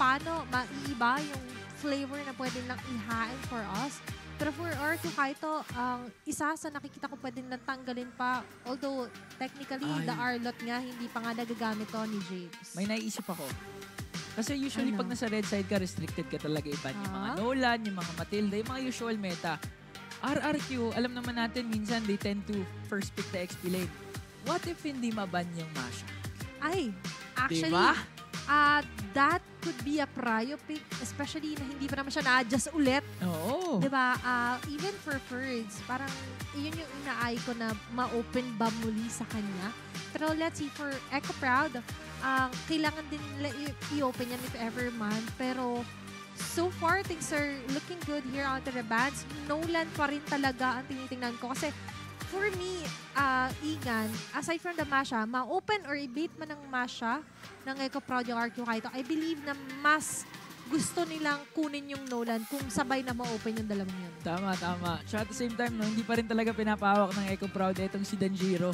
paano maiiba yung flavor na pwede lang ihain for us. Pero for Orto Kaito, ang isa sa nakikita ko pwede lang tanggalin pa. Although, technically, Ay. the Arlot nga, hindi pa nga nagagamit to ni James. May naiisip ako. Kasi usually Ano? pag nasa red side ka, restricted ka talaga iban. Yung mga Ah? Nolan, yung mga Matilda, yung mga usual meta. RRQ, alam naman natin, minsan they tend to first pick the XP lane. What if hindi maban yung Masha? Ay, actually, Diba? uh, that could be a prio pick, especially na hindi pa naman siya na-adjust ulit. Oo. Di ba? Ah, even for Ferds, parang yun yung inaay ko na ma-open ba muli sa kanya. Pero let's see, for Echo Proud, ang kailangan din nila i-open yan if ever man. Pero so far, things are looking good here on the bands. Nolan pa rin talaga ang tinitingnan ko. Kasi for me, uh, Igan, aside from the Masha, ma-open or i-bait man ng Masha ng Echo Proud yung RQ Kaito, I believe na mas gusto nilang kunin yung Nolan kung sabay na ma-open yung dalawang yun. Tama, tama. Tsaka at the same time, no, hindi pa rin talaga pinapahawak ng Echo Proud itong si Danjiro.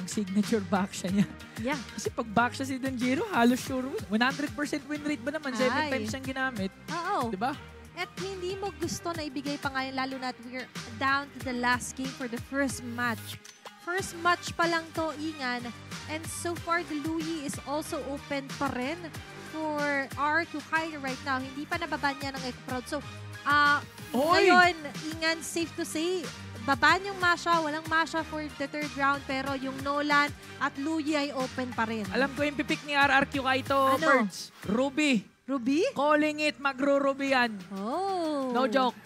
Ang signature back siya niya. Yeah. Kasi pag back siya si Danjiro, halos sure win. 100% win rate ba naman? 7 Ay. times siyang ginamit. Oo. Di ba? At hindi mo gusto na ibigay pa ngayon, lalo na we're down to the last game for the first match. First match pa lang to, Ingan. And so far, the Louis is also open pa rin for R to hire right now. Hindi pa nababan niya ng Ekprod. So, ah Oy! ngayon, Ingan, safe to say, baban yung Masha, walang Masha for the third round, pero yung Nolan at Louis ay open pa rin. Alam ko yung pipick ni RRQ Kaito, Ano? Birds. Ruby. Ruby? Calling it, magro-Ruby yan. Oh. No joke.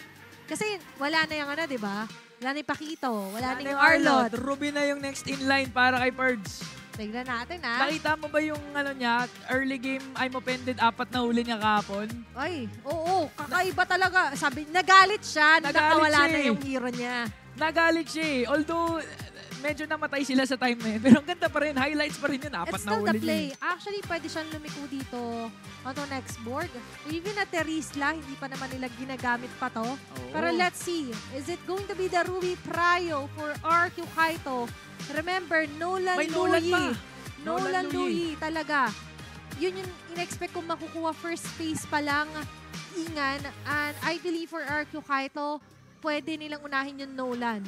Kasi wala na yung ano, di ba? Wala na yung Pakito, wala, na yung Arlot. Ruby na yung next in line para kay Birds. Tignan natin, ha? Nakita mo ba yung ano niya, early game I'm offended, apat na huli niya kahapon? Ay, oo, kakaiba talaga. Sabi, nagalit siya, Nagalit nakawala siya na eh. yung hero niya. Nagalit siya eh. Although, medyo namatay sila sa time na yun. Pero ang ganda pa rin. Highlights pa rin yun. Apat It's na still the play. niya. Actually, pwede siyang lumiko dito on the next board. Even at Terisla, hindi pa naman nila ginagamit pa to. Oo. Pero let's see. Is it going to be the Ruby Prio for RQ Kaito? Remember, Nolan May Nolan Louis. pa. Nolan Nolan. Talaga. Yun yung in-expect kong makukuha first phase pa lang ingan. And I believe for RQ Kaito, pwede nilang unahin yung Nolan.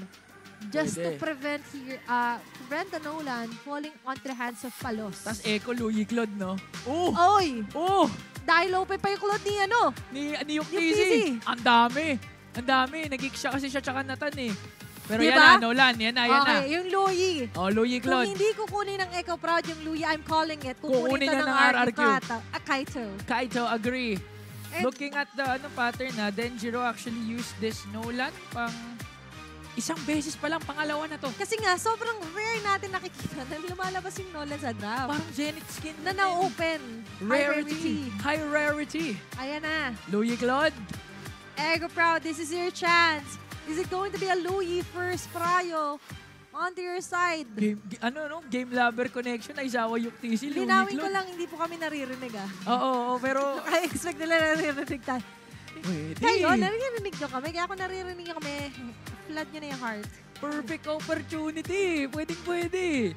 Just to Pwede. prevent here, uh, prevent the Nolan falling onto the hands of Palos. Tapos Echo, Louis Claude, no? Oh! Oy! Oh! Dahil open pa yung kulot ni ano? Ni, ni. TZ. Ang dami. Ang dami. Siya kasi siya tsaka Nathan eh. Pero Di yan na, Nolan. Yan na, yan okay, na. yung Louis. Oh, Louis Kung Claude. hindi kukunin ng Echo Proud yung Louis, I'm calling it. Kukunin Kukunin, to na ng, ng RRQ. RRQ. Ah, Kaito. Kaito, agree. And- Looking at the ano pattern na, Denjiro actually used this Nolan pang isang beses pa lang, pangalawa na to. Kasi nga, sobrang rare natin nakikita na lumalabas yung Nolan sa draft. Parang Zenith skin Na na-open. Rarity. High rarity. Ayan na. Louis Claude. Echo Proud, this is your chance. Is it going to be a Louis first Prayo onto your side? Game, ano no? Game lover connection. Aizawa Yuktisi. Louis Linawin ko lang, hindi po kami naririnig ah. Oo, oo, pero... I expect nila naririnig tayo. Pwede. Kayo, naririnig nyo kami. Kaya ako naririnig nyo kami, flood nyo na yung heart. Perfect opportunity. Pwedeng pwede.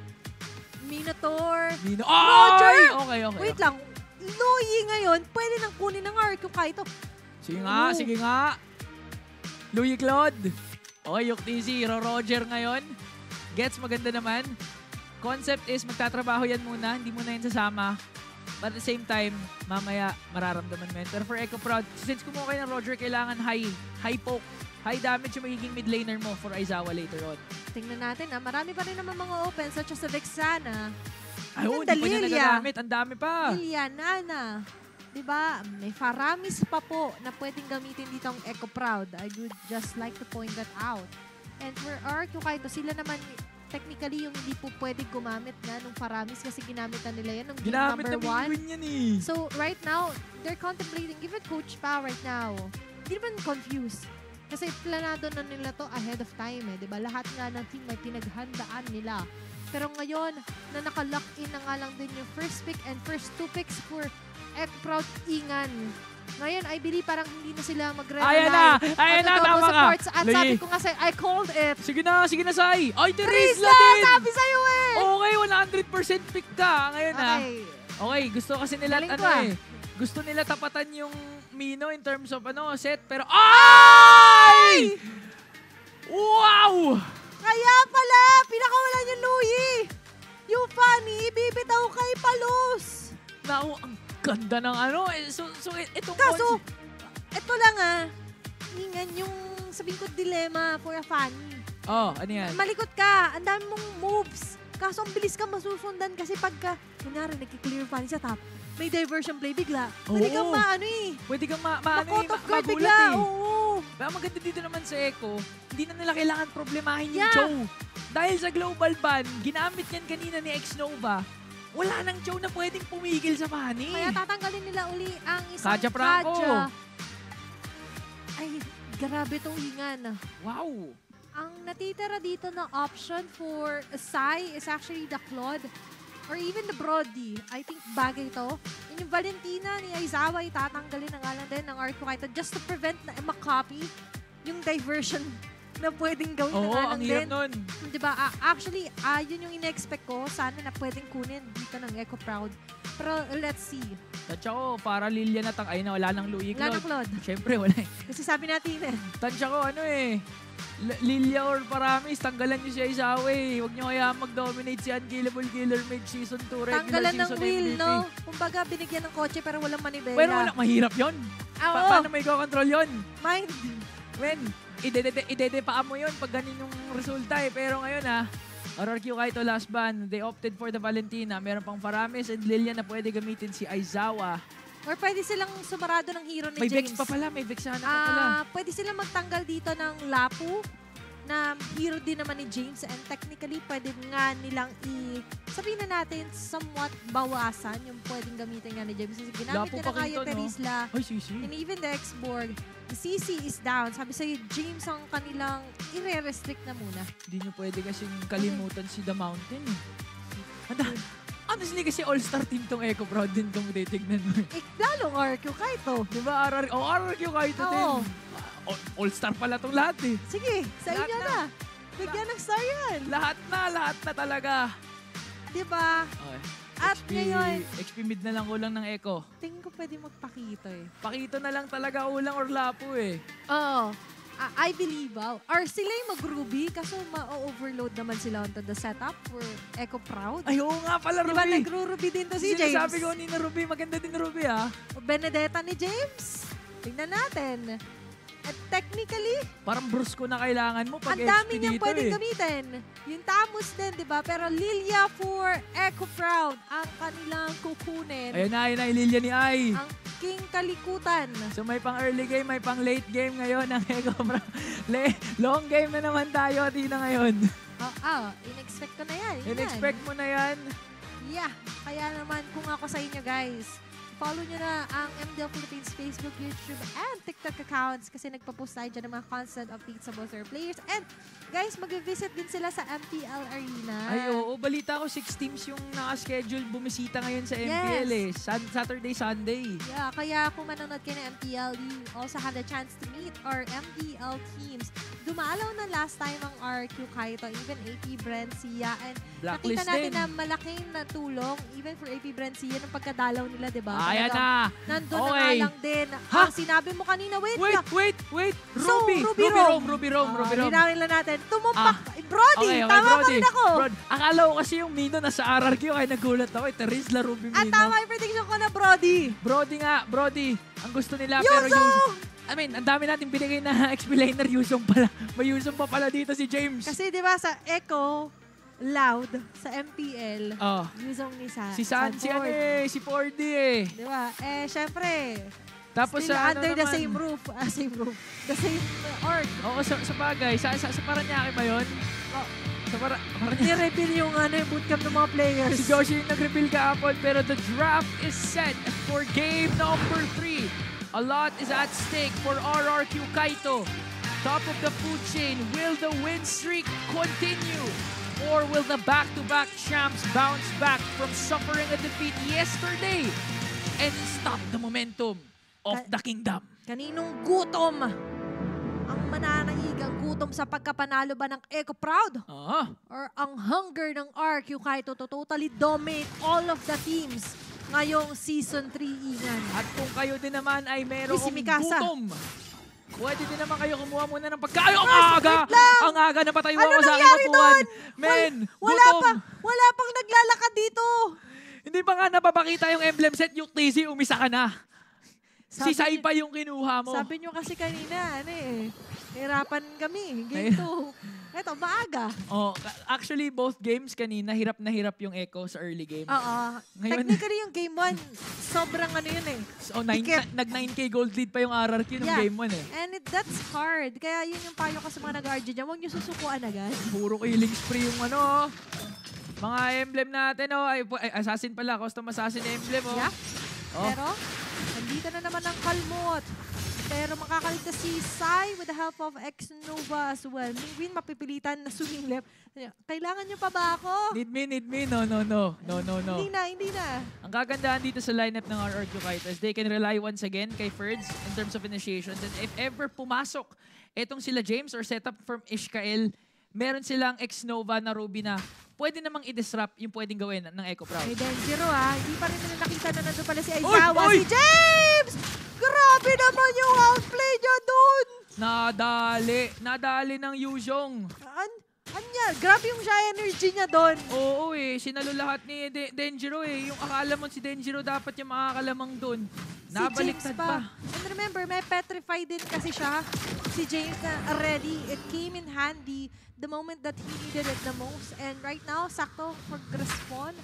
Minotaur. Mino. Roger! Ay! Okay, okay. Wait lang. Louis ngayon, pwede nang kunin ng Arco Kaito. Sige nga, Oo. sige nga. Louis Claude. Okay, Yuktisi. Ro Roger ngayon. Gets, maganda naman. Concept is, magtatrabaho yan muna. Hindi mo na yan sasama. But at the same time, mamaya mararamdaman mo yan. Pero for Echo Proud, since kumuha kayo ng Roger, kailangan high, high poke, high damage yung magiging mid laner mo for Aizawa later on. Tingnan natin ha. Marami pa rin naman mga open such as sa Vexana. Ay, oh, hindi pa niya nagagamit. Ang dami pa. Lilia, Nana. Diba? May Faramis pa po na pwedeng gamitin dito ang Echo Proud. I would just like to point that out. And for Arco Kaito, sila naman technically yung hindi po pwedeng gumamit na nung Faramis kasi ginamit na nila yan nung game Ginamit number na one. win yan eh. So, right now, they're contemplating, give it Coach Pa right now. Hindi naman confused. Kasi planado na nila to ahead of time eh. 'di ba Lahat nga ng team may pinaghandaan nila. Pero ngayon, na naka-lock in na nga lang din yung first pick and first two picks for Ek Proud Ingan. Ngayon, I believe parang hindi na sila magre-rely Ayan na! Ayan na! Tama ka! At sabi ko nga sa'yo, I called it. Sige na! Sige na, Sai! Ay, Teres Trisla! din! Sabi sa'yo eh! Okay, 100% pick ka ngayon ah. Okay. Okay, gusto kasi nila Galing ano ah. eh. gusto nila tapatan yung Mino in terms of ano, set. Pero, ay! Wow! Kaya pala, pinakawalan yung Louie. Yung funny, bibitaw kay Palos. Nau, ang ganda ng ano. eh, So, so it- itong Kaso, ito lang ah, ingan yung sabihin ko dilema for a funny. Oh, ano yan? Malikot ka, ang dami mong moves. Kaso ang bilis ka masusundan kasi pagka, kunyari, nagki-clear funny sa top, may diversion play bigla. Pwede kang Oo. maano eh. Pwede kang ma, ma, ano, eh, Ma-caught off ma- guard magulat bigla. eh. Oo. Pero ang maganda dito naman sa Echo, hindi na nila kailangan problemahin yung Yeah. Chow. Dahil sa global ban, ginamit yan kanina ni X-Nova. Wala nang Chow na pwedeng pumigil sa Manny. Kaya tatanggalin nila uli ang isang Katja Franco. Katja. Ay, grabe tong hingan. wow. Ang natitira dito na option for Sai is actually the Claude or even the Brody. I think bagay to. And yung Valentina ni Aizawa, itatanggalin na nga lang din ng Arco Kaito just to prevent na makopy yung diversion na pwedeng gawin na Oo, nga ang lang hirap din. nun. Diba? Ah, actually, ah, yun yung in-expect ko. Sana na pwedeng kunin dito ng Echo Proud. Pero let's see. Tansya ko, para Lilia na tang... Ay na, wala nang Louis Wala na. Claude. Siyempre, wala eh. Kasi sabi natin eh. Tansya ko, ano eh. Lilia or Paramis, tanggalan nyo siya Isawa eh. Huwag nyo kaya mag-dominate si Unkillable Killer Mage Season 2 regular Tanggalan ng season wheel, MVP. no? Kumbaga, binigyan ng kotse pero walang manibela. Pero wala, mahirap yon. Ah, Pa- oo. paano may control yon? Mind. Men, idedede, idedepaan mo yun pag ganun yung resulta eh. Pero ngayon ah, RRQ Kaito last ban, they opted for the Valentina. Meron pang Faramis and Lilian na pwede gamitin si Aizawa. Or pwede silang sumarado ng hero ni May James. Vex pa pala, may Vexana pa pala. Ah, pwede silang magtanggal dito ng Lapu na hero din naman ni James and technically pwede nga nilang i sabihin na natin somewhat bawasan yung pwedeng gamitin nga ni James kasi ginamit Lapu niya na kaya kinto, no? Terisla Ay, sisi. and even the X-Borg the CC is down sabi sa'yo James ang kanilang i-restrict na muna Hindi nyo pwede kasing kalimutan si The Mountain eh. Honestly kasi all-star team tong Echo Proud din kung titignan mo. eh. eh lalong RQ Kaito Di ba? RR, oh, RRQ Kaito din. Oo. Ah, All-star pala tong lahat eh. sige sa Lahat inyo na. na bigyan ng star yan Lahat na, lahat na talaga. diba Okay. at XP, ngayon XP mid na lang kulang ng Echo. tingin ko pwede magpakita eh Pakito na lang talaga ulang or lapo eh. Oo. Ah, I believe, wow. Or sila yung mag-Ruby, kaso ma-overload naman sila onto the setup for Echo Proud. Ay, oo nga pala, Di ba Ruby. nagro-Ruby din to si James? sabi ko ni na Ruby, maganda din Ruby ah. Benedetta ni James. Tingnan natin. At technically, Parang brusco na kailangan mo pag ang dami niyang pwedeng eh. gamitin. Yung Tamus din, di ba? Pero Lilia for Echo Proud ang kanilang kukunin. Ayun na, ayun na, Lilia ni Ai. Ang King Kalikutan. So may pang early game, may pang late game ngayon ng Echo Pro. Le- long game na naman tayo, Tina, ngayon. Oh, ah, in-expect ko na yan. In-expect mo na yan. Yeah, kaya naman kung ako sa inyo guys, follow nyo na ang MDL Philippines Facebook, YouTube, and TikTok accounts kasi nagpa-post tayo dyan ng mga constant updates sa both our players. And guys, mag-visit din sila sa MPL Arena. Ay, oo. Balita ko, six teams yung naka-schedule bumisita ngayon sa MPL eh. Sun- Saturday, Sunday. Yeah, kaya kung manonood kayo ng MPL, you also had a chance to meet our MPL teams. Dumalaw na last time ang RQ Kaito, even AP Brencia, and Blacklist nakita natin din. na malaking natulong, even for AP Brencia, nung pagkadalaw nila, di ba? Ayan na. Nandun na nga Okay. lang din. Ha? Ang sinabi mo kanina, wait, Wait, lang. wait, wait. So, Ruby. Ruby Ruby Rome. Ruby Rome. Ah, Ruby Rome. linawin lang natin. Tumumpak. Brody, Okay, okay, tama Brody. pa rin ako. Brod, akala ko kasi yung Mino nasa RRQ kaya nagulat ako. Eh, Terisla Ruby Mino. At tama yung prediction ko na Brody. Brody nga, Brody. Ang gusto nila pero Yusong! yung... I mean, ang dami natin binigay na explainer Yusong pala. May Yusong pa pala dito si James. Kasi di ba sa Echo, Loud, sa MPL, oh, Yuzong ni Sa. si San, si ano eh, si Fordy eh. Di ba? Eh, syempre, Tapos still sa ano under the naman, same roof. Ah, same roof. The same uh, org. Oo, sa, sa bagay. Sa, sa, sa Paranaque ba yun? Oh. Sa para, Paranaque. I-reveal yung ano, yung bootcamp ng mga players. Si Joshi yung nag-reveal kahapon pero the draft is set for game number 3. A lot is at stake for RRQ Kaito. Top of the food chain, will the win streak continue? Or will the back-to-back champs bounce back from suffering a defeat yesterday and stop the momentum of Ka- the kingdom? Kaninong gutom ang mananaig ang gutom sa pagkapanalo ba ng Echo Proud? Ah, Or ang hunger ng RQ Kaito to totally dominate all of the teams ngayong season 3 ingan. At kung kayo din naman ay merong si gutom, pwede din naman kayo kumuha muna ng pagkain. Ang aga! Ang aga na patayo Ano ako sa aking upuan. Men, Wala gutom. pa, wala pang naglalakad dito. Hindi pa nga napapakita yung emblem set, yung TZ, umisa ka na. si Sai pa yung kinuha mo. Sabi nyo kasi kanina, ano eh, hirapan kami. Game 2. Eto, maaga. Oh, actually, both games kanina, hirap na hirap yung Echo sa early game. Oo. Ngayon- Technically, yung game 1, sobrang ano yun eh. So, nine, Dikit. na- nag 9k gold lead pa yung RRQ ng Yeah. game 1 eh. And it, that's hard. Kaya yun yung payo ko sa mga nag-RG dyan. Huwag nyo susukuan agad. Puro killing spree yung ano, oh. Mga emblem natin, oh. Ay, pu- ay, assassin pala, custom assassin emblem, oh. Yeah. Oh. Pero, nandito na naman ang kalmot. Pero makakaligtas si Sai with the help of X-Nova as well. Mingwin mapipilitan na swing left. Kailangan nyo pa ba ako? Need me, need me. No, no, no. No, no, no. Hindi na, hindi na. Ang kagandahan dito sa lineup ng RRQ Kaito is they can rely once again kay Ferds in terms of initiations. And if ever pumasok etong sila James or setup from Ishkael, meron silang ex-Nova na Ruby na pwede namang i-disrupt yung pwedeng gawin ng Echo Proud. May Denjiro ah. Hindi pa rin nila nakita na nandun pala si Oy! Aizawa. Oy! Si James! Grabe naman yung outplay niya doon! Nadali. Nadali ng Yuzhong. An anya, grabe yung siya energy niya doon. Oo eh, sinalo lahat ni De- Denjiro eh. Yung akala mo si Denjiro dapat yung makakalamang doon. Si Nabaliktad James pa. And remember, may petrify din kasi siya. Si James na already, it came in handy the moment that he needed it the most. And right now, sakto pag-respawn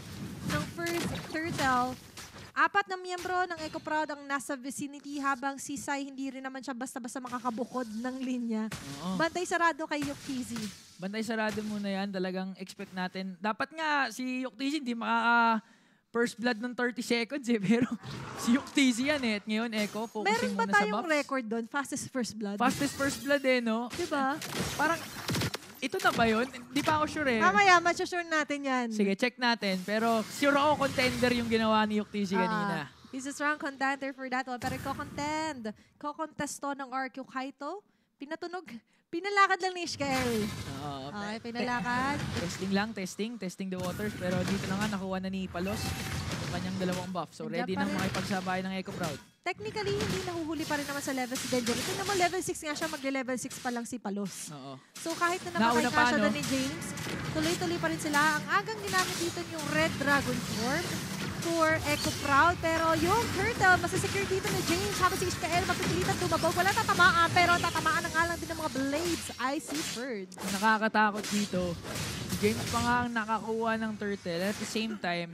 ng first turtle. Apat na miyembro ng Echo Proud ang nasa vicinity habang si Sai hindi rin naman siya basta-basta makakabukod ng linya. Oo. Bantay sarado kay Yukizi. Bantay sarado muna yan. Talagang expect natin. Dapat nga si Yuktizi hindi makaka first blood ng 30 seconds eh. Pero si Yuktizi yan eh. At ngayon, Echo, focusing Meron ba muna sa tayong buffs. record doon? Fastest first blood? Fastest first blood eh, no? diba? Parang, ito na ba yun? Hindi pa ako sure eh. Mamaya, masusure natin yan. Sige, check natin. Pero sure ako contender yung ginawa ni kanina. Ah, he's a strong contender for that one. Pero ko-contend. Ko-contest to ng RQ Kaito. Pinatunog. Pinalakad lang ni Ishkael. Oo. Okay, pinalakad. Testing lang, testing, testing the waters. Pero dito na nga, nakuha na ni Palos yung kanyang dalawang buff. So Nandiyan ready pa nang rin. makipagsabay ng Echo Proud. Technically, hindi nahuhuli pa rin naman sa level si Denjo. Tingnan mo, level 6 nga siya. Magle-level 6 pa lang si Palos. Oo. So kahit na namatay Nauna nga pa, siya no? doon ni James, tuloy-tuloy pa rin sila. Ang agang ginamit dito yung Red Dragon form for Echo Proud. Pero yung Turtle, masasecure dito ni James. Habang si Ishkael, mapipilitan tumabog. Wala tatamaan, pero tatamaan na nga lang din ng mga blades. I see bird. Nakakatakot dito, James pa nga ang nakakuha ng turtle. At the same time,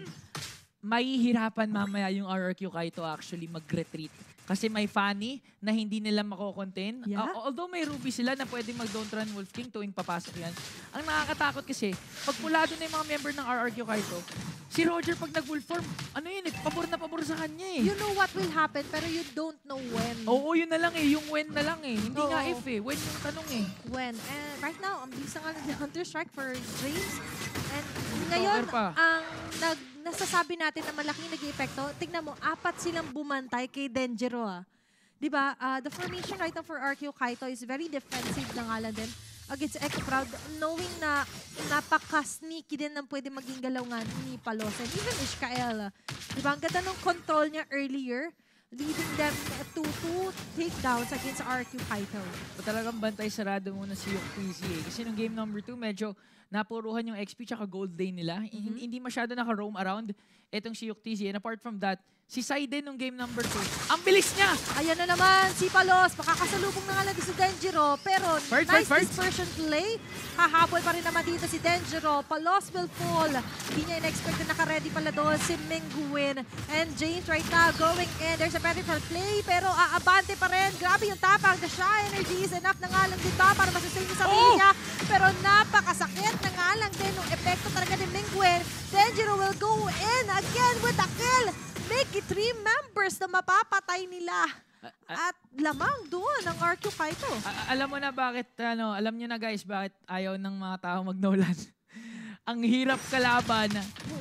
mahihirapan mamaya yung RRQ Kaito actually mag-retreat. Kasi may Fanny na hindi nila mako-contain. Yeah. Al- although may Ruby sila na pwedeng mag-Don't Run Wolf King tuwing papasok yan. Ang nakakatakot kasi, pag pulado na yung mga member ng RRQ Kaito, si Roger pag nag-wolf form, ano yun eh, pabor na pabor sa kanya eh. You know what will happen, pero you don't know when. Oo, yun na lang eh. Yung when na lang eh. Hindi nga Oo. if eh. When yung tanong eh. When. And right now, ang bisa nga ng Hunter Strike for James. And ngayon, ang nag, nasasabi natin na malaking nag epekto tignan mo, apat silang bumantay kay Denjiro ah. Di ba? Ah, the formation right now for RQ Kaito is very defensive na nga lang din against Echo Proud, knowing na napaka-sneaky din ng pwede maging galaw nga ni Palos and even Ishkael. ah. Di ba? Ang ganda ng control niya earlier, leading them to two takedowns against RQ. So, talagang bantay sarado muna si Yok Queasy eh. Kasi nung game number 2, medyo napuruhan yung XP tsaka gold day nila. Mhm. Hindi masyado naka-roam around etong si Yok TZ. And apart from that, si Sai din nung game number 2, ang bilis niya! Ayan na naman, si Palos. Makakasalubong na nga lang din si Denjiro. Pero Bird, nice bird. dispersion play. Hahabol pa rin naman dito si Denjiro. Palos will fall. Hindi niya in-expect na naka-ready pala doon si Mingguin. And James right now going in. There's a petrify play. Pero aabante pa rin. Grabe yung tapang. The Shy energy is enough na nga lang ba para masustain yung sarili Oh! niya. Pero napakasakit na nga lang din yung epekto talaga ni Mingguin. Denjiro will go in again with a kill. Make it three members na mapapatay nila. At lamang doon ang RQ Kaito. a- alam mo na bakit, ano, alam nyo na guys, bakit ayaw ng mga tao mag-Nolan. ang hirap kalaban.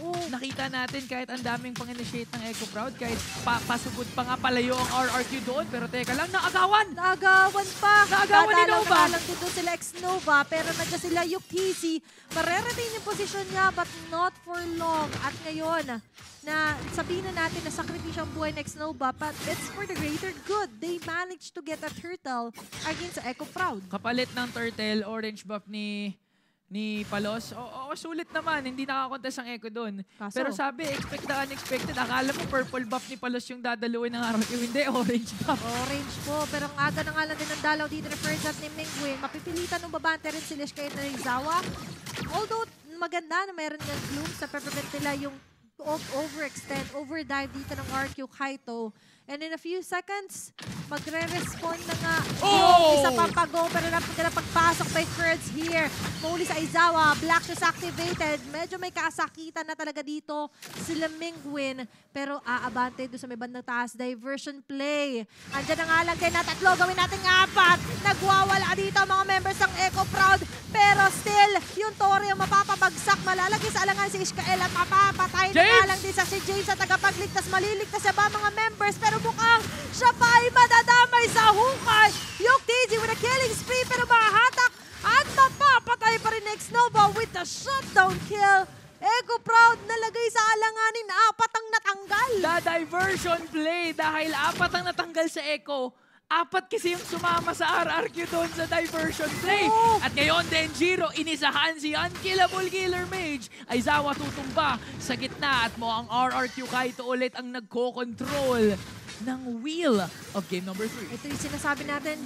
Oo. Nakita natin kahit ang daming pang-initiate ng Echo Proud, kahit pa pasugod pa nga palayo ang RRQ doon, pero teka lang, naagawan! Naagawan pa. Naagawan ni Nova. na lang din doon sila ex-Nova, pero nandiyan sila Yuktisi. Mareretain yung posisyon niya, but not for long. At ngayon, na sabihin na natin na sakripisyo ang buhay ng ex-Nova, but it's for the greater good. They managed to get a turtle against Echo Proud. Kapalit ng turtle, orange buff ni ni Palos. Oo, oo, sulit naman. Hindi nakakontes ang Echo doon. Kaso- Pero sabi, expect the unexpected. Akala mo purple buff ni Palos yung dadaluin ng RRQ. Hindi, orange buff. Orange po, pero ang aga na nga lang din ng dalaw dito ng first half ni Mingwin. Mapipilitan ng babante rin si Lishka na Rizawa. Although maganda na meron ng glooms na prevent nila yung overextend, overdive dito ng RQ Kaito. And in a few seconds, magre-respond na nga Oh! yung isa pang pag-go. Pero napagka pagpasok by Kurds here. Mahuli sa Aizawa, Black Shoes activated. Medyo may kasakitan na talaga dito sila Mingwin. Pero aabante doon sa may bandang taas. Diversion play. Andyan na nga lang din na tatlo. Gawin natin apat. Nagwawala dito mga members ng Echo Proud. Pero still, yung Tori ang mapapabagsak. Malalagay sa alangan si Ishkael at mapapatay na nga lang din sa si James sa tagapagligtas. Maliligtas sa ba mga members? Pero mukhang siya pa ay madadamay sa hukay. Yung TG with a killing spree pero mahahatak at mapapatay pa rin next Nova with a shutdown kill. Echo Proud nalagay sa alanganin. Apat ang natanggal. The diversion play dahil apat ang natanggal sa Echo. Apat kasi yung sumama sa RRQ doon sa diversion play. At ngayon, Denjiro, inisahan si Unkillable Killer Mage. Aizawa tutumba sa gitna at mo ang RRQ Kaito ulit ang nagko-control ng wheel of game number 3. Ito yung sinasabi natin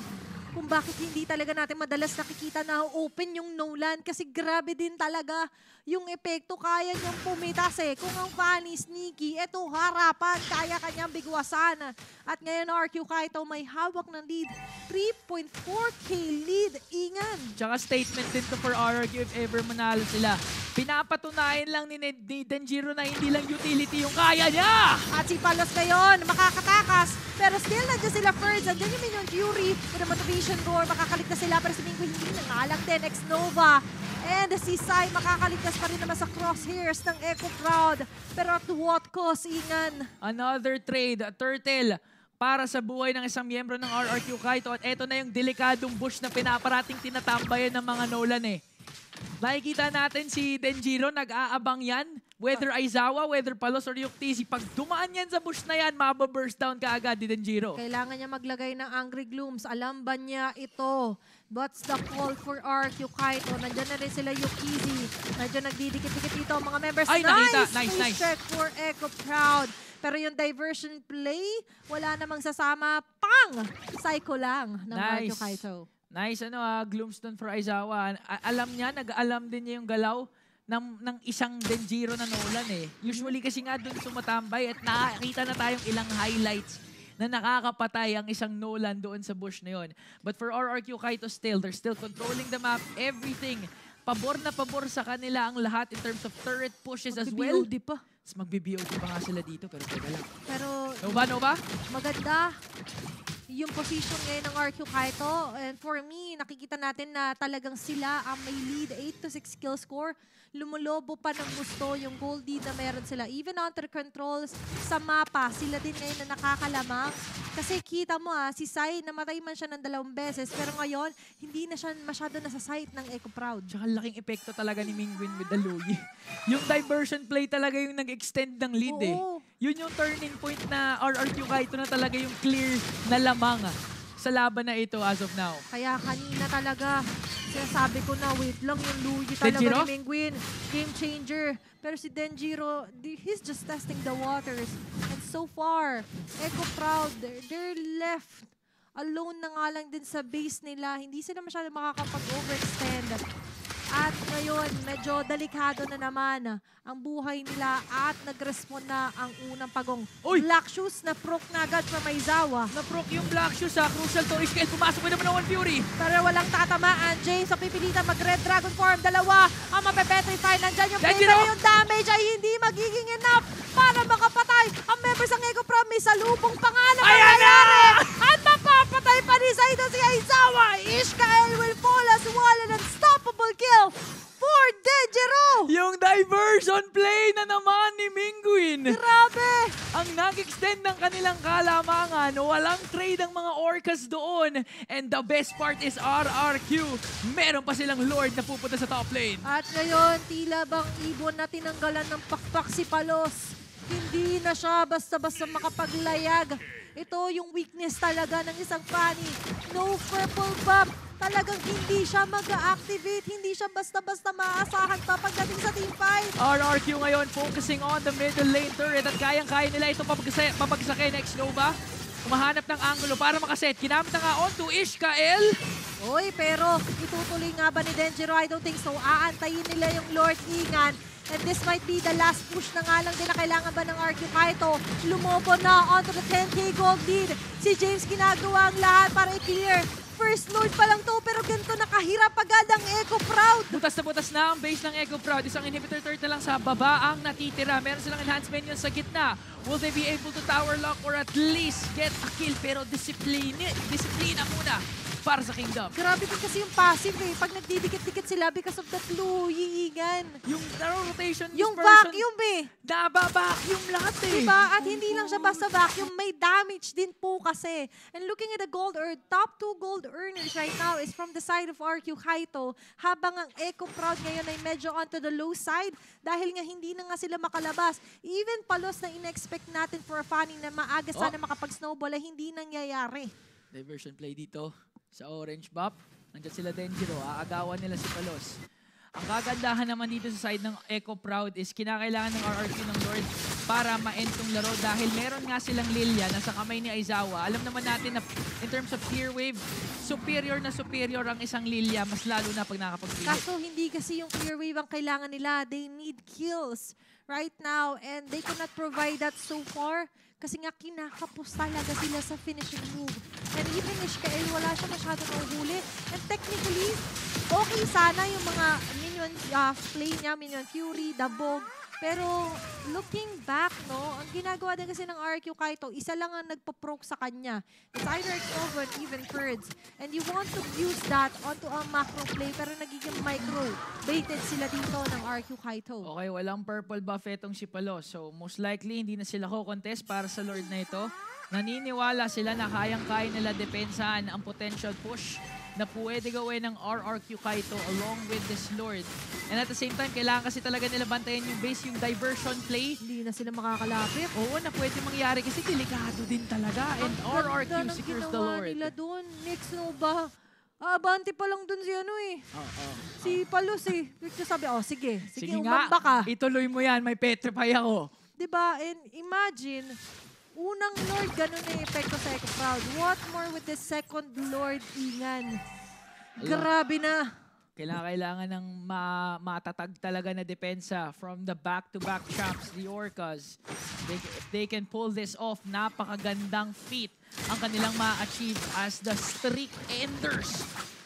kung bakit hindi talaga natin madalas nakikita na open yung Nolan kasi grabe din talaga yung epekto. Kaya niyang pumitas eh. Kung ang funny, sneaky, eto harapan, kaya kanyang bigwasan. At ngayon RQ Kaito may hawak ng lead. 3.4k lead. Ingan. Tsaka statement din to for RRQ if ever manalo sila. Pinapatunayan lang ni, ni Denjiro na hindi lang utility yung kaya niya! At si Palos ngayon, makakatakas. Pero still, nandiyan sila first. Nandiyan yung Minion Fury with a motivation roar. Makakaligtas sila. Pero si Minggu hindi na ngalang din. Ex-Nova. And si Sai makakaligtas pa rin naman sa crosshairs ng Echo Proud. Pero at what cost, Ingan? Another trade, a turtle para sa buhay ng isang miyembro ng RRQ Kaito. At eto na yung delikadong bush na pinaparating tinatambayan ng mga Nolan eh. Nakikita natin si Denjiro, nag-aabang yan. Whether Aizawa, whether Palos or Yuktisi, pag dumaan yan sa bush na yan, mababurst down ka agad ni Denjiro. Kailangan niya maglagay ng Angry Glooms. Alam ba niya ito? What's the call for RQ Kaito? Nandiyan na rin sila Yukizi. Nandiyan nagdidikit-dikit dito ang mga members. Ay, nakita. Nice, Nice nice. check for Echo Proud. Pero yung diversion play, wala namang sasama. Pang! Psycho lang ng Nice. Kaito. Nice ano ah, Gloomstone for Aizawa. Alam niya, nag-alam din niya yung galaw ng, ng isang Denjiro na Nolan eh. Usually kasi nga doon sumatambay at nakakita na tayong ilang highlights na nakakapatay ang isang Nolan doon sa bush na yon. But for RRQ Kaito still, they're still controlling the map, everything. Pabor na pabor sa kanila ang lahat in terms of turret pushes as well. Magbi-BOD pa. Mas magbi-BOD pa nga sila dito, pero teka lang. Pero Nova, Nova? maganda yung position ngayon ng RQ Kaito. And for me, nakikita natin na talagang sila ang may lead 8 to 6 kill score. Lumulobo pa ng gusto yung gold lead na meron sila. Even under controls sa mapa, sila din ngayon na nakakalamang. Kasi kita mo ah, si Sai, namatay man siya ng dalawang beses. Pero ngayon, hindi na siya masyado nasa sight ng Echo Proud. Tsaka laking epekto talaga ni Mingwin with the Louie. yung diversion play talaga yung nag-extend ng lead eh. Yun yung turning point na RRQ Kaito na talaga yung clear na lamang sa laban na ito as of now. Kaya kanina talaga, sinasabi ko na, wait lang yung Luigi talaga Denjiro? ni Mingwin. Game changer. Pero si Denjiro, he's just testing the waters. And so far, Echo Proud, they're, they're left alone na nga lang din sa base nila. Hindi sila masyado makakapag-overextend. At ngayon, medyo delikado na naman ang buhay nila at nag-respond na ang unang pagong. Uy! Black Shoes na proc na agad from Aizawa. Na-proc yung Black Shoes sa Crucial to Scale. Pumasok pa naman ng One Fury. Pero walang tatamaan. James ang pipilitan mag-Red Dragon form. Dalawa ang mapepetrify. Nandyan yung play. Pero yung damage ay hindi magiging enough para makapatay ang members ng Eco Prom may salubong pangalan ang nangyari. At mapapatay pa ni Zaido si Aizawa. Ishkael will fall as well. An unstoppable kill for Dejero. Yung diversion play na naman ni Minguin. Grabe. Ang nag-extend ng kanilang kalamangan. Walang trade ang mga Orcas doon. And the best part is RRQ. Meron pa silang Lord na pupunta sa top lane. At ngayon, tila bang ibon na tinanggalan ng pakpak si Palos. Hindi na siya basta-basta makapaglayag. Ito yung weakness talaga ng isang Fanny. No purple buff. Talagang hindi siya mag-activate. Hindi siya basta-basta maaasahan pa pagdating sa team fight. RRQ ngayon focusing on the middle lane turret at kayang-kaya nila ito papagsa- papagsakin next Nova. Kumahanap ng angulo para makaset. Kinamit na nga onto Ishkael. Uy, pero itutuloy nga ba ni Denjiro? I don't think so. Aantayin nila yung Lord Ingan. And this might be the last push na nga lang din na kailangan ba ng RQ Kaito. Lumobo na onto the 10k gold lead. Si James ginagawa ang lahat para i-clear. First Lord pa lang to, pero ganito nakahirap agad ang Echo Proud. Butas na butas na ang base ng Echo Proud. Isang inhibitor turret na lang sa baba ang natitira. Meron silang enhanced minions sa gitna. Will they be able to tower lock or at least get a kill? Pero discipline, disiplina muna para sa Kingdom. Grabe din kasi yung passive eh. Pag nagdidikit-dikit sila because of that blue yiingan. Yung narrow rotation Yung dispersion, vacuum eh. Naba-vacuum lahat eh. Diba? At hindi lang siya basta vacuum, may damage din po kasi. And looking at the gold or top two gold earners right now is from the side of RQ Kaito. Habang ang Echo Proud ngayon ay medyo onto the low side dahil nga hindi na nga sila makalabas. Even palos na in-expect natin for a funny na maaga sana makapag-snowball ay hindi nangyayari. Diversion play dito sa orange buff. Nandiyan sila Denjiro. Aagawan nila si Palos. Ang kagandahan naman dito sa side ng Echo Proud is kinakailangan ng RRQ ng Lord para ma-end tong laro dahil meron nga silang Lilia na sa kamay ni Aizawa. Alam naman natin na in terms of clear wave, superior na superior ang isang Lilia, mas lalo na pag nakapag Kaso hindi kasi yung clear wave ang kailangan nila. They need kills right now and they cannot provide that so far kasi nga kinakapos talaga sila sa finishing move. And even Ishkael, wala siya masyado nauhuli. And technically, okay sana yung mga minion uh, play niya, Minion Fury, Dabog. Pero looking back, no, ang ginagawa din kasi ng RQ Kaito, isa lang ang nagpo-proc sa kanya. It's either Exnova or even Purds. And you want to use that onto a macro play pero nagiging micro. Baited sila dito ng RQ Kaito. Okay, walang purple buff etong si Palos. So, most likely, hindi na sila ko-contest para sa Lord na ito. Naniniwala sila na kayang-kaya nila depensahan ang potential push na pwede gawin ng RRQ Kaito along with this Lord. And at the same time, kailangan kasi talaga nila bantayan yung base, yung diversion play. Hindi na sila makakalapit. Oo, na pwede mangyari kasi delikado din talaga. And Ang RRQ secures the Lord. nila doon. Next no ba? Abante pa lang doon si ano eh. Oo. Si Palos eh. Victor sabi, oh sige, sige, Sige umamba ka. ituloy mo yan. May petrify ako. 'Di ba? And imagine, unang Lord, ganun na yung epekto sa Echo Proud. What more with the second Lord, Ingan? Grabe na. Kailangan, kailangan ng ma matatag talaga na depensa from the back-to-back champs, the Orcas. They, if they can pull this off, napakagandang feat ang kanilang ma-achieve as the streak enders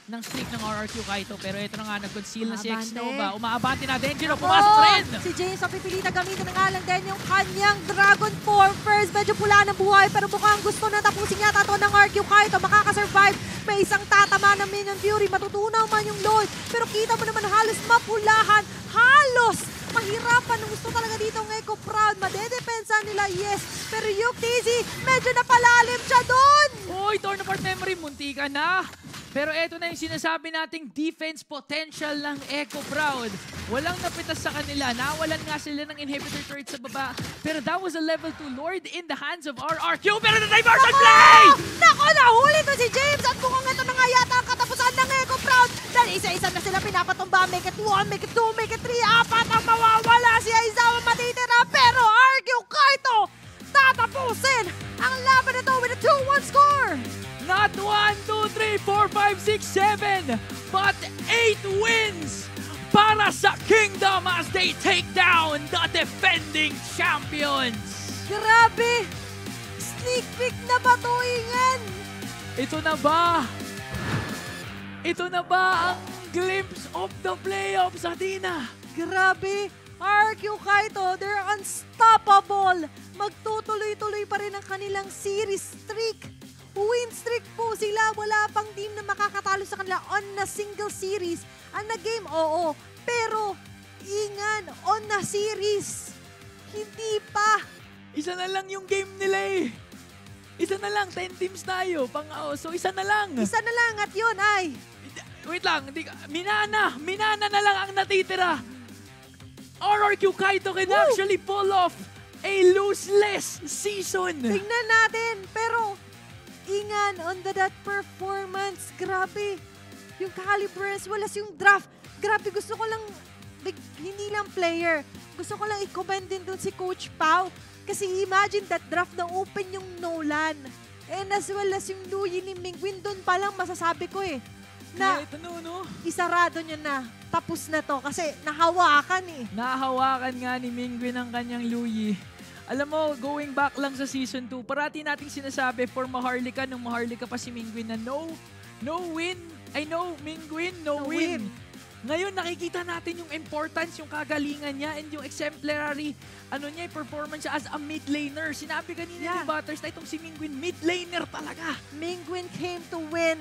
ng streak ng RRQ Kaito. Pero ito na nga, nag-conceal na si. X-Nova. Umaabante na. Denjiro, pumasok Oh, rin! Si James ang pipilitan gamitin ng alang din yung kanyang Dragon Form. First, medyo pula ng buhay pero mukhang gusto na tapusin yata ito ng RQ Kaito. Makakasurvive. May isang tatama ng Minion Fury. Matutunaw man yung Lord. Pero kita mo naman halos mapulahan. Halos mahirapan. Gusto talaga dito ng Echo Proud. Madedepensa nila, yes. Pero yung TZ, medyo napalalim siya doon. Uy, torn apart memory, munti ka na. Pero eto na yung sinasabi nating defense potential ng Echo Proud. Walang napitas sa kanila. Nawalan nga sila ng inhibitor turret sa baba. Pero that was a level 2 Lord in the hands of RRQ. Pero na diversion play! Nako, nahuli to si James at mukhang ito na nga yata ang Proud. Dahil isa-isa na sila pinapatumba. Make it one, make it two, make it three. Apat ang mawawala. Si Aizawa matitira. Pero RQ Kaito tatapusin ang laban nito with a 2-1 score. Not 1, 2, 3, 4, 5, 6, 7, but 8 wins para sa Kingdom as they take down the defending champions. Grabe! Sneak peek na ba to, Ingan? Ito na ba? Ito na ba ang glimpse of the playoffs, Athena? Grabe! RQ Kaito, they're unstoppable! Magtutuloy-tuloy pa rin ang kanilang series streak. Win streak po sila. Wala pang team na makakatalo sa kanila on na single series. Ang na-game, oo. Pero, ingan, on na series. Hindi pa. Isa na lang yung game nila eh. Isa na lang, 10 teams tayo. Pang, oh, so isa na lang. Isa na lang at yun ay Wait lang, hindi, ka- Minana! Minana na lang ang natitira. RRQ Kaito can Woo! actually pull off a loseless season. tingnan natin. Pero, ingan on the that performance. Grabe. Yung calibers, walas yung draft. Grabe, gusto ko lang, big- hindi lang player. Gusto ko lang i-commend din dun si Coach Pau. Kasi imagine that draft na open yung Nolan. And as well as yung Louie ni Mingwin, dun pa lang masasabi ko eh. Na Kahit ano, no? isarado niya na. Tapos na to. Kasi nahawakan eh. Nahawakan nga ni Mingwin ang kanyang Louis. Alam mo, going back lang sa season 2, parati nating sinasabi for Maharlika nung Maharlika pa si Mingwin na no, no win. I know, Mingwin, no, No win. win. Ngayon, nakikita natin yung importance, yung kagalingan niya, and yung exemplary ano niya, performance as a mid laner. Sinabi kanina Yeah. ni Butters na itong si Mingwin, mid laner talaga. Mingwin came to win.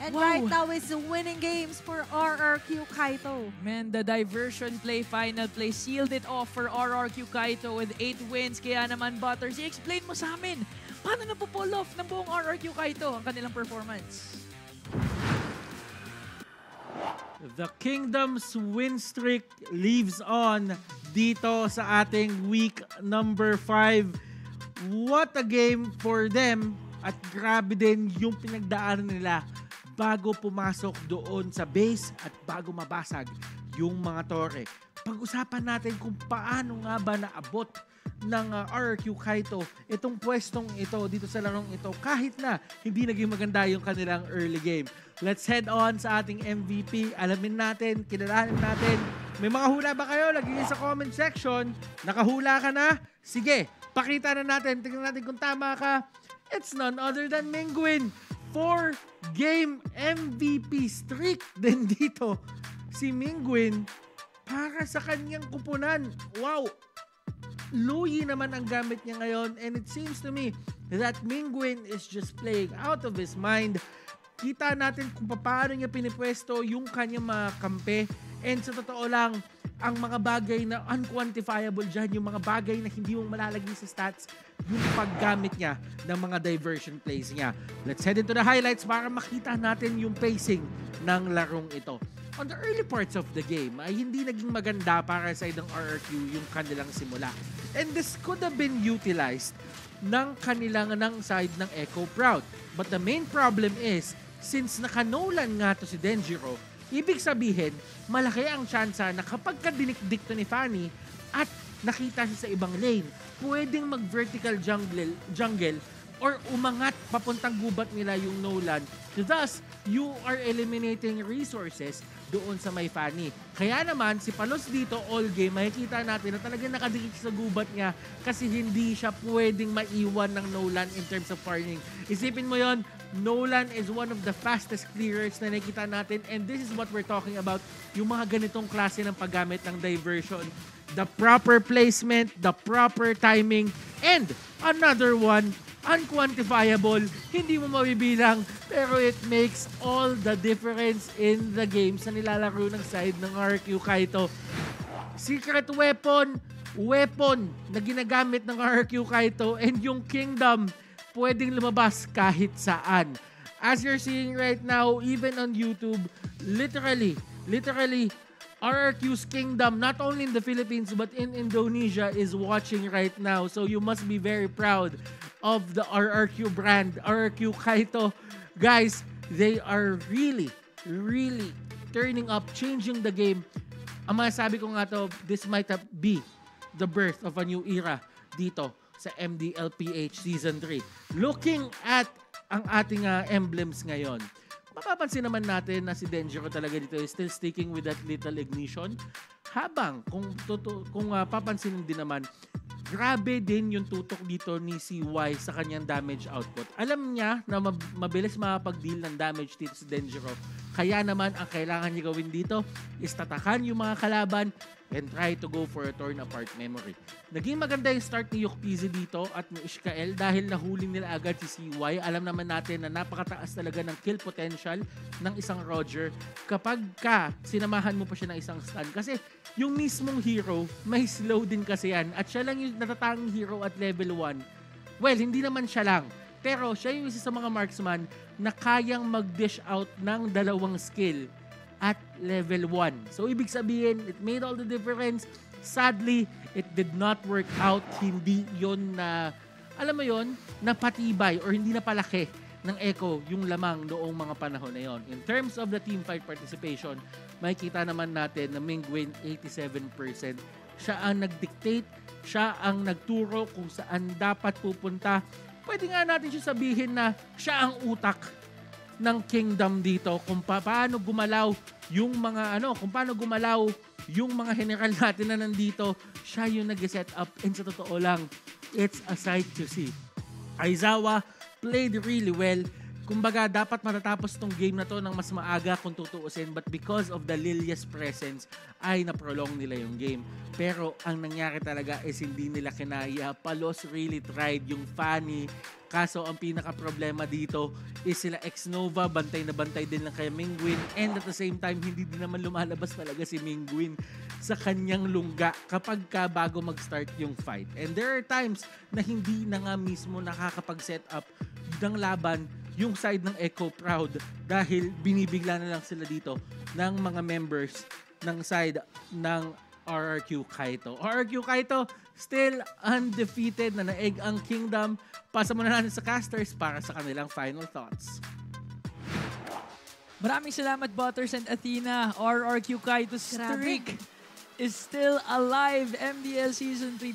And Wow. right now is winning games for RRQ Kaito. Man, the diversion play, final play, sealed it off for RRQ Kaito with 8 wins. Kaya naman, Butters, i-explain mo sa amin, paano na pull off ng buong RRQ Kaito ang kanilang performance? The Kingdom's win streak lives on dito sa ating week number 5. What a game for them at grabe din yung pinagdaanan nila bago pumasok doon sa base at bago mabasag yung mga tore. Pag-usapan natin kung paano nga ba naabot ng uh, RRQ Kaito itong pwestong ito dito sa larong ito kahit na hindi naging maganda yung kanilang early game. Let's head on sa ating MVP. Alamin natin, kilalanin natin. May mga hula ba kayo? Niyo sa comment section. Nakahula ka na? Sige, pakita na natin. Tingnan natin kung tama ka. It's none other than Mingwin. Four game MVP streak din dito. Si Mingwin para sa kanyang kupunan. Wow! Louis naman ang gamit niya ngayon and it seems to me that Mingwin is just playing out of his mind. Kita natin kung paano niya pinipwesto yung kanyang mga kampe and sa totoo lang, ang mga bagay na unquantifiable dyan, yung mga bagay na hindi mo malalagay sa stats, yung paggamit niya ng mga diversion plays niya. Let's head into the highlights para makita natin yung pacing ng larong ito on the early parts of the game ay hindi naging maganda para sa ng RRQ yung kanilang simula. And this could have been utilized ng kanilang ng side ng Echo Proud. But the main problem is, since naka-Nolan nga to si Denjiro, ibig sabihin, malaki ang tsansa na kapag kadinikdik to ni Fanny at nakita siya sa ibang lane, pwedeng mag-vertical jungle, jungle or umangat papuntang gubat nila yung Nolan. Thus, you are eliminating resources doon sa may Fanny. Kaya naman, si Palos dito all game, makikita natin na talagang nakadikit sa gubat niya kasi hindi siya pwedeng maiwan ng Nolan in terms of farming. Isipin mo yon Nolan is one of the fastest clearers na nakikita natin and this is what we're talking about, yung mga ganitong klase ng paggamit ng diversion. The proper placement, the proper timing, and another one, unquantifiable, hindi mo mabibilang, pero it makes all the difference in the games na nilalaro ng side ng RQ Kaito. Secret weapon, weapon na ginagamit ng RQ Kaito, and yung Kingdom, pwedeng lumabas kahit saan. As you're seeing right now, even on YouTube, literally, literally, RRQ's Kingdom, not only in the Philippines but in Indonesia, is watching right now. So you must be very proud of the RRQ brand, RRQ Kaito. Guys, they are really, really turning up, changing the game. Ang masasabi ko nga to, this might be the birth of a new era dito sa MDLPH Season 3. Looking at ang ating ah, emblems ngayon, mapapansin naman natin na si Denjiro talaga dito is still sticking with that little ignition. Habang kung tutu- kung ah, papansinin din naman, grabe din yung tutok dito ni CY sa kanyang damage output. Alam niya na mab- mabilis makapag-deal ng damage dito si Denjiro. Kaya naman ang kailangan niya gawin dito is tatakan yung mga kalaban and try to go for a torn apart memory. Naging maganda yung start ni Yukpizi dito at ni Ishkael dahil nahuli nila agad si CY. Alam naman natin na napakataas talaga ng kill potential ng isang Roger kapag ka sinamahan mo pa siya ng isang stun. Kasi yung mismong hero, may slow din kasi yan. At siya lang yung natatanging hero at level 1. Well, hindi naman siya lang. Pero siya yung isa sa mga marksman na kayang mag-dish out ng dalawang skill at level 1. So ibig sabihin, it made all the difference. Sadly, it did not work out. Hindi yon na, alam mo yon napatibay or hindi na palaki ng Echo yung lamang noong mga panahon na yon. In terms of the team fight participation, makikita naman natin na Mingwin 87%. Siya ang nag-dictate, siya ang nagturo kung saan dapat pupunta. Pwede nga natin siya sabihin na siya ang utak ng kingdom dito kung pa- paano gumalaw yung mga ano, kung paano gumalaw yung mga general natin na nandito, siya yung nag-set up and sa totoo lang, it's a sight to see. Aizawa played really well. Kumbaga, dapat matatapos tong game na to ng mas maaga kung tutuusin. But because of the Lilia's presence, ay na-prolong nila yung game. Pero ang nangyari talaga is hindi nila kinaya. Palos really tried yung Fanny. Kaso ang pinaka-problema dito is sila Ex-Nova, bantay na bantay din lang kay Mingwin. And at the same time, hindi din naman lumalabas talaga si Mingwin sa kanyang lungga kapag ka bago mag-start yung fight. And there are times na hindi na nga mismo nakakapag-set up ng laban yung side ng Echo Proud dahil binibigla na lang sila dito ng mga members ng side ng RRQ Kaito. RRQ Kaito still undefeated na naeg ang Kingdom. Pasa muna natin sa casters para sa kanilang final thoughts. Maraming salamat, Butters and Athena. RRQ Kaito Grabe. streak is still alive. MDL Season 3.